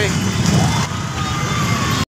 Harvey.